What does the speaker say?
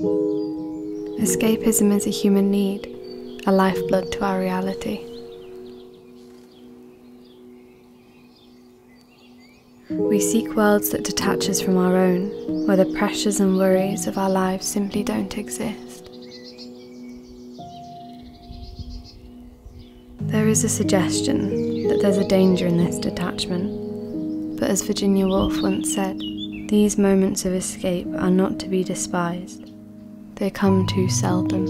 Escapism is a human need, a lifeblood to our reality. We seek worlds that detach us from our own, where the pressures and worries of our lives simply don't exist. There is a suggestion that there's a danger in this detachment, but as Virginia Woolf once said, these moments of escape are not to be despised. They come too seldom.